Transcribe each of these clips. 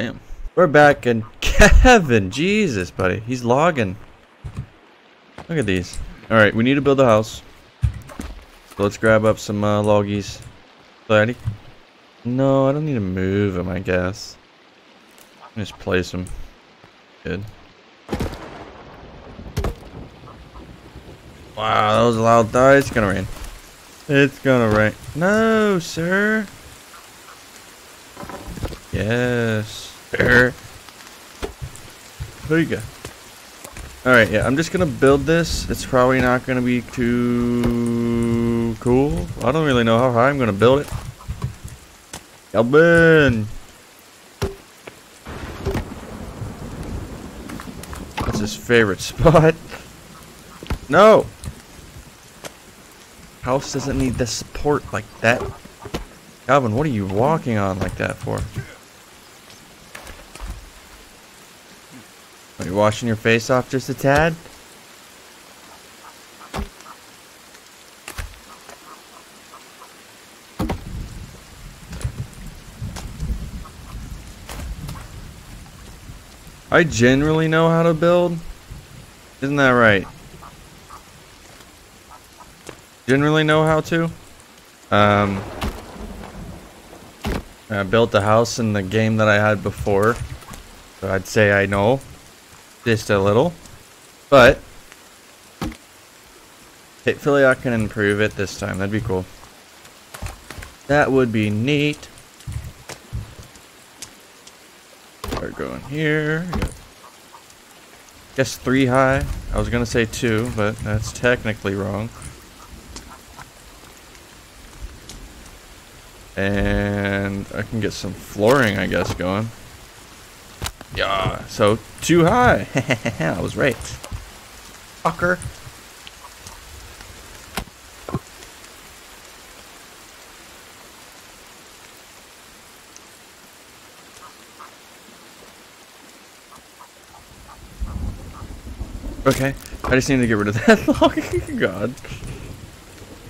Damn. We're back and Kevin, Jesus, buddy. He's logging. Look at these. Alright, we need to build a house. So let's grab up some uh, loggies. Ready? No, I don't need to move them, I guess. Just place them. Good. Wow, that was a loud die. It's gonna rain. It's gonna rain. No, sir. Yes. There you go. Alright, yeah, I'm just gonna build this. It's probably not gonna be too cool. I don't really know how high I'm gonna build it. Kelvin! That's his favorite spot. No! House doesn't need the support like that. Kelvin, what are you walking on like that for? Are you washing your face off just a tad? I generally know how to build. Isn't that right? Generally know how to. Um, I built a house in the game that I had before. So I'd say I know. Just a little. But, hopefully I can improve it this time. That'd be cool. That would be neat. We're going here. Guess three high. I was gonna say two, but that's technically wrong. And I can get some flooring, I guess, going. Yeah, so too high. I was right. Fucker. Okay, I just need to get rid of that log. God.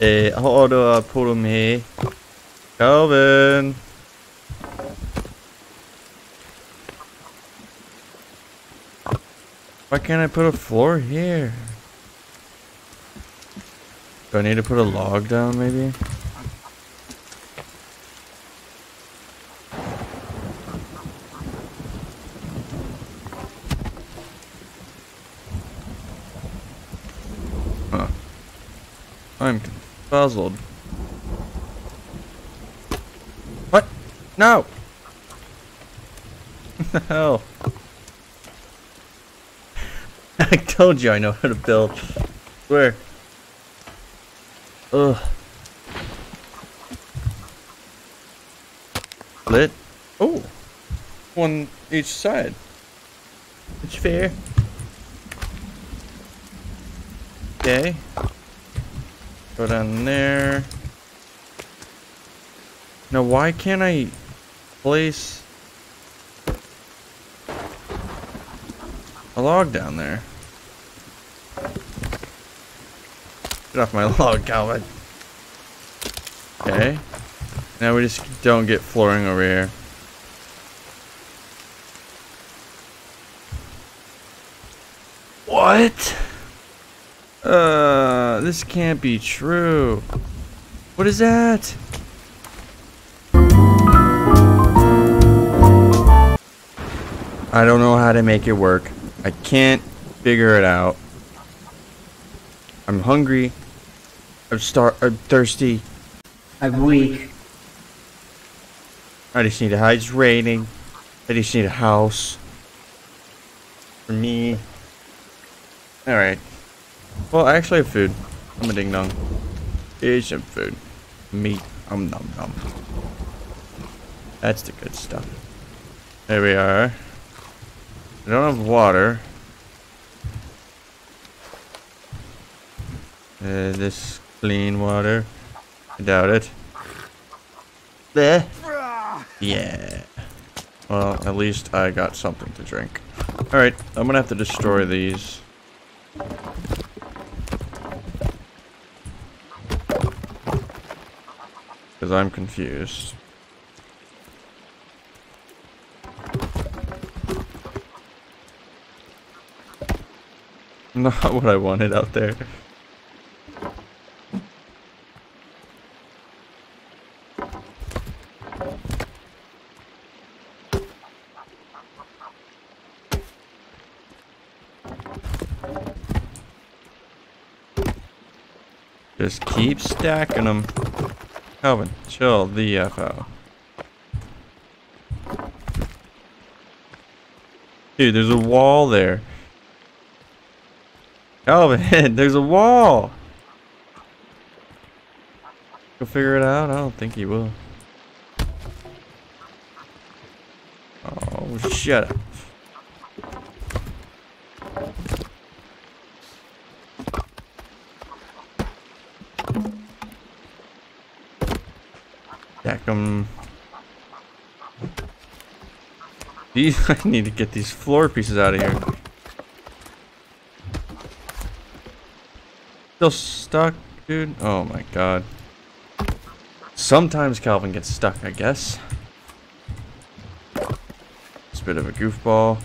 Eh, how do I put them here? Kelvin. Why can't I put a floor here? Do I need to put a log down maybe? Huh. I'm puzzled. What? No! No. I told you I know how to build. Where? Ugh. Lit? Oh. One each side. It's fair. Okay. Go down there. Now why can't I place a log down there? Get off my log, Kelvin. Okay. Now we just don't get flooring over here. What? Uh, this can't be true. What is that? I don't know how to make it work. I can't figure it out. I'm hungry. I'm star. I'm thirsty. I'm weak. I just need a house. It's raining. I just need a house. For me. Alright. Well, I actually have food. I'm a ding dong. Here's some food. Meat. Um nom nom. That's the good stuff. There we are. I don't have water. Uh, this clean water. I doubt it. There. Yeah. Well, at least I got something to drink. Alright, I'm gonna have to destroy these. Because I'm confused. Not what I wanted out there. Just keep stacking them. Kelvin, chill the F out. Dude, there's a wall there. Kelvin, there's a wall. Go figure it out? I don't think he will. Oh, shut up. Stack 'em. These, I need to get these floor pieces out of here. Still stuck, dude? Oh my god. Sometimes Kelvin gets stuck, I guess. It's a bit of a goofball.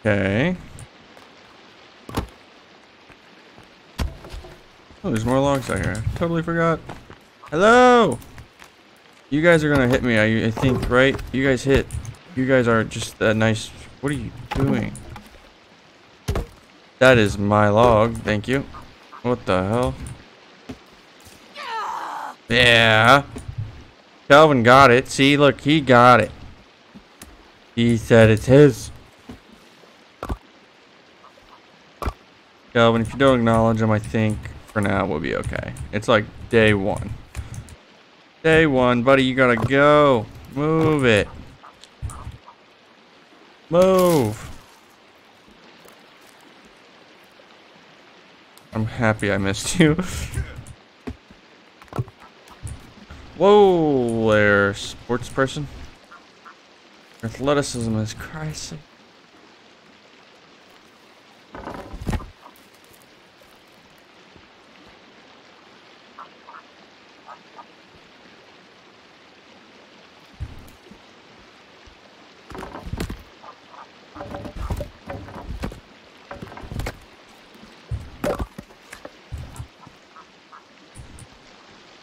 Okay. There's more logs out here. Totally forgot. Hello! You guys are gonna hit me, I, I think, right? You guys hit. You guys are just that nice. What are you doing? That is my log, thank you. What the hell? Yeah. Kelvin got it. See, look, he got it. He said it's his. Kelvin, if you don't acknowledge him, I think for now we'll be okay. It's like day one. Day one, buddy, you gotta go. Move it. Move. I'm happy I missed you. Whoa there, sports person. Athleticism is Christ.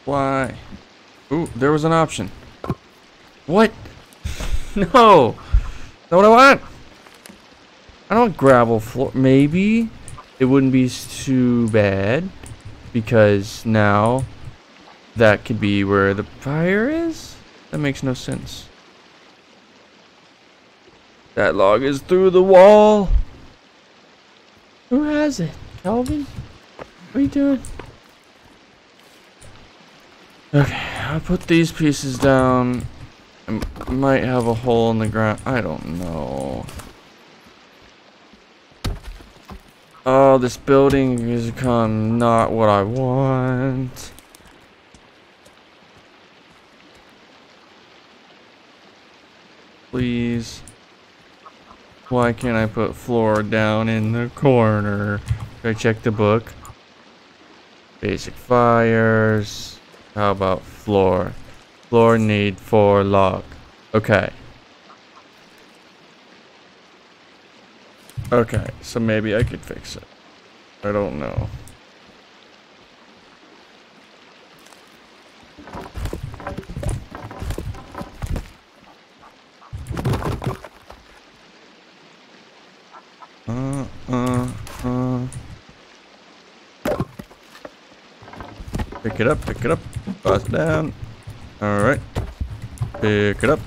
Why? Ooh, there was an option. What? no! Not what I want! I don't want gravel floor. Maybe it wouldn't be too bad because now that could be where the fire is? That makes no sense. That log is through the wall. Who has it? Kelvin? What are you doing? Okay, I'll put these pieces down. I might have a hole in the ground. I don't know. Oh, this building is become not what I want. Please. Why can't I put floor down in the corner? I check the book? Basic fires. How about floor? Floor need four log. Okay. Okay, so maybe I could fix it. I don't know. Uh, uh, uh. Pick it up, pick it up. Pass down. Alright. Pick it up.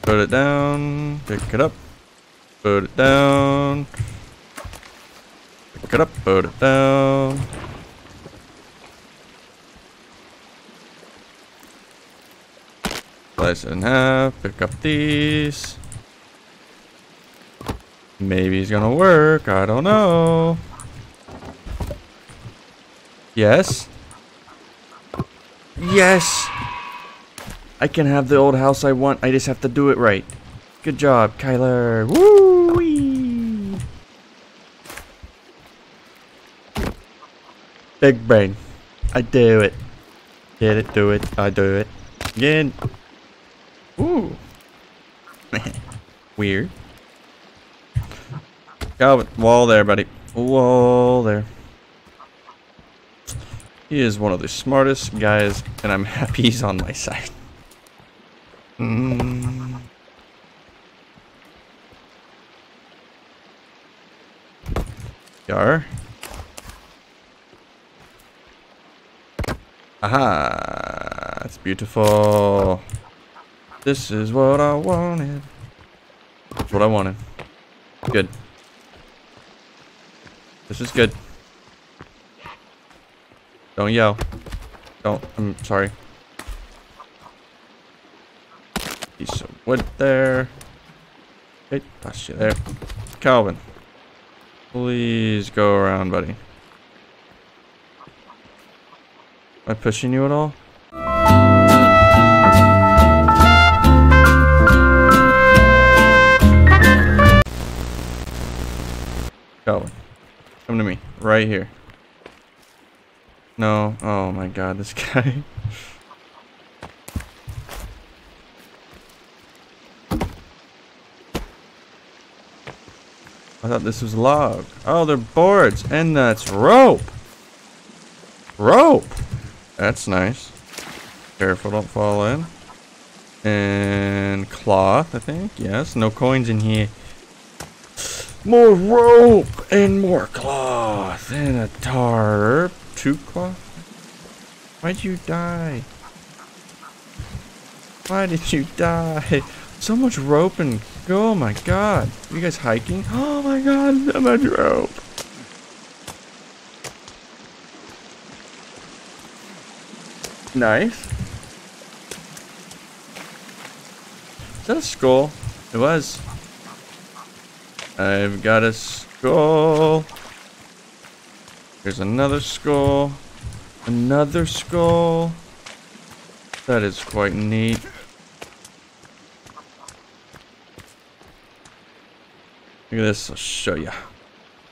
Put it down. Pick it up. Put it down. Pick it up. Put it down. Slice it in half. Pick up these. Maybe it's gonna work. I don't know. Yes. Yes. I can have the old house I want. I just have to do it right. Good job, Kyler. Woo! -wee. Big brain. I do it. Get it, do it, I do it. Again. Ooh. Weird. Kelvin, wall there, buddy. Wall there. He is one of the smartest guys, and I'm happy he's on my side. Mm. Yar. Aha! It's beautiful. This is what I wanted. That's what I wanted. Good. This is good. Don't yell. Don't. I'm sorry. Piece of wood there. Okay, toss you there. Kelvin. Please go around, buddy. Am I pushing you at all? Kelvin. Come to me. Right here. No. Oh my god, this guy. I thought this was log. Oh, they're boards. And that's rope. Rope. That's nice. Careful, don't fall in. And cloth, I think. Yes, no coins in here. More rope and more cloth and a tarp. Two? Why'd you die? Why did you die? So much rope and oh my god. You guys hiking? Oh my god, so much rope. Nice. Is that a skull? It was. I've got a skull. There's another skull. Another skull. That is quite neat. Look at this. I'll show you.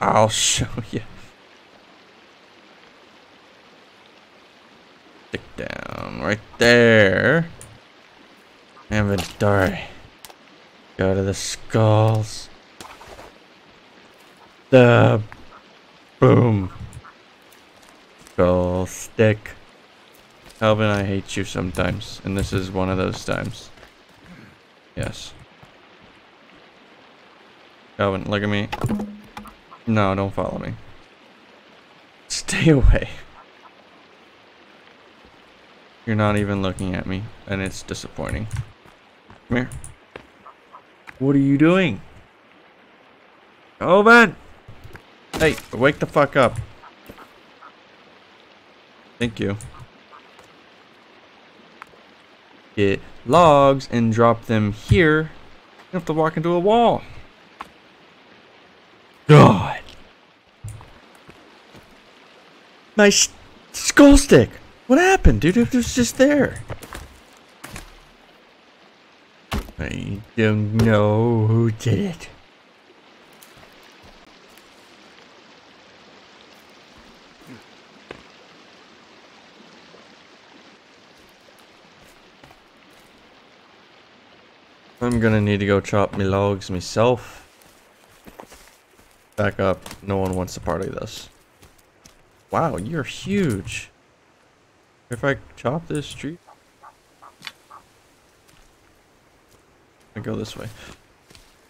I'll show you. Stick down right there. Inventory. Go to the skulls. The boom. Skull stick. Kelvin, I hate you sometimes, and this is one of those times. Yes. Kelvin, look at me. No, don't follow me. Stay away. You're not even looking at me, and it's disappointing. Come here. What are you doing? Kelvin! Hey, wake the fuck up. Thank you. Get logs and drop them here. You have to walk into a wall. God. My skull stick. What happened, dude? It was just there. I don't know who did it. I'm gonna need to go chop me logs myself. Back up. No one wants to party this. Wow, you're huge. If I chop this tree... I go this way.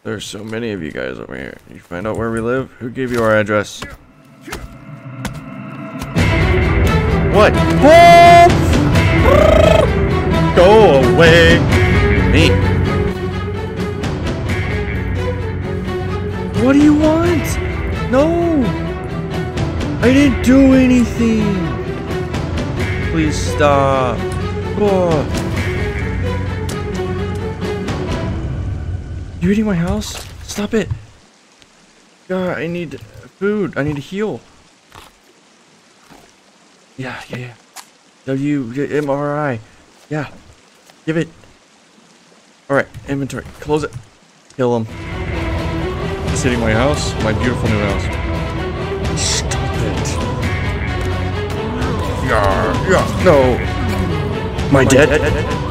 There's so many of you guys over here. You find out where we live? Who gave you our address? What? Go Please stop. Oh. You eating my house? Stop it! God, I need food. I need to heal. Yeah, yeah, yeah. W MRI. Yeah. Give it. Alright, inventory. Close it. Kill him. He's hitting my house. My beautiful new house. Yeah, yeah, no. My dead?